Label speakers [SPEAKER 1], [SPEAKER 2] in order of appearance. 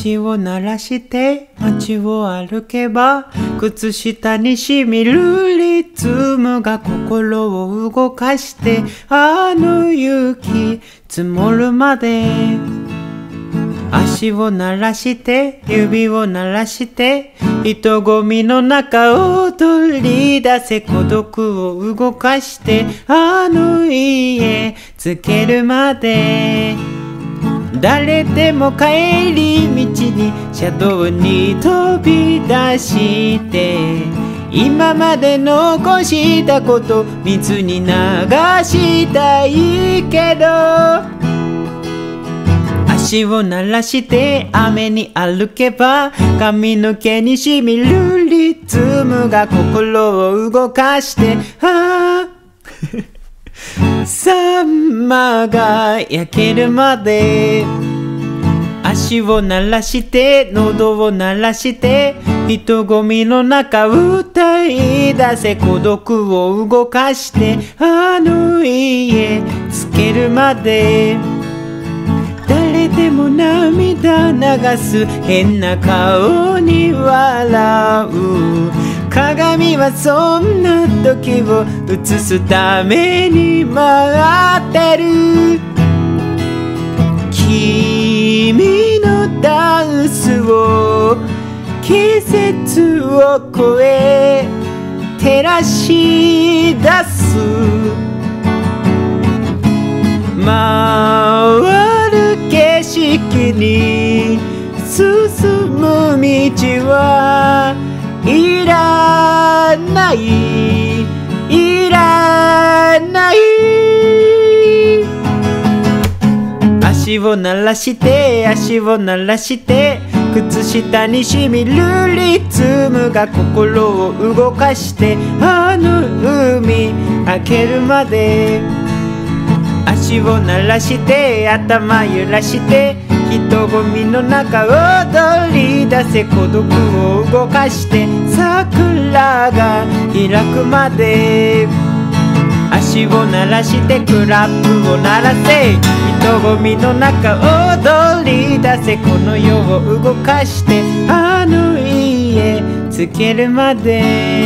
[SPEAKER 1] 足を鳴らして街を歩けば靴下にしみるリズムが心を動かしてあの雪積もるまで。足を鳴らして指を鳴らして人混みの中を取り出せ孤独を動かしてあの家つけるまで。誰でも帰り道に車道に飛び出して今まで残したこと水に流したいけど足を鳴らして雨に歩けば髪の毛にしみるリズムが心を動かしてああサンマが焼けるまで足を鳴らして喉を鳴らして人混みの中歌い出せ孤独を動かしてあの家つけるまで誰でも涙流す変な顔に笑う。鏡はそんな時を映すために回ってる君のダンスを季節を超え照らし出す回る景色に進む道はいらないいらない。足を鳴らして足を鳴らして靴下にしみるリズムが心を動かしてあの海開けるまで。足を鳴らして頭揺らして人混みの中踊り出せ孤独を動かして桜が開くまで。足を鳴らしてクラップを鳴らせ。人混みの中踊り出せ。この世を動かしてあの家つけるまで。